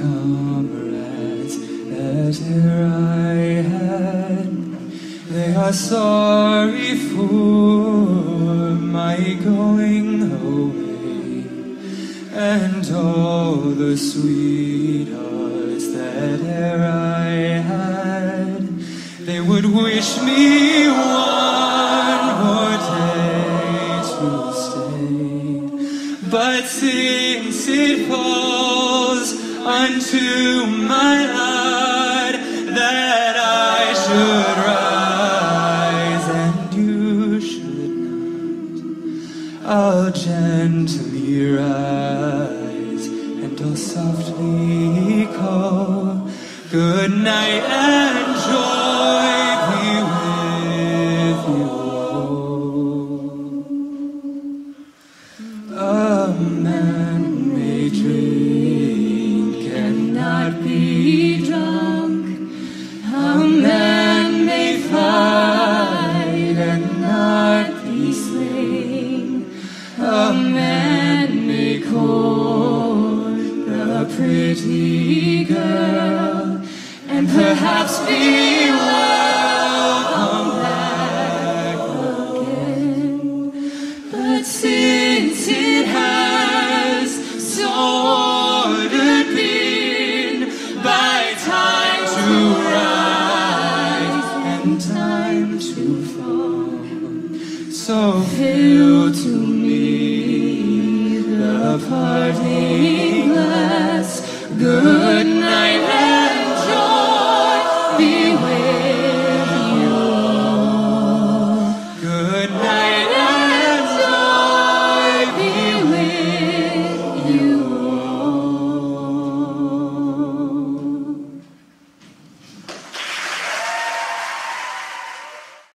comrades that e'er I had. They are sorry for my going away, and all the sweethearts that e'er I had. They would wish me one since it falls unto my lot that I should rise and you should not, I'll gently rise and I'll softly call. Good night and joy be with you all. A a pretty girl and perhaps be welcome back again. But since it has so ordered been by time to rise and time to fall, so fill to me the parting. Good.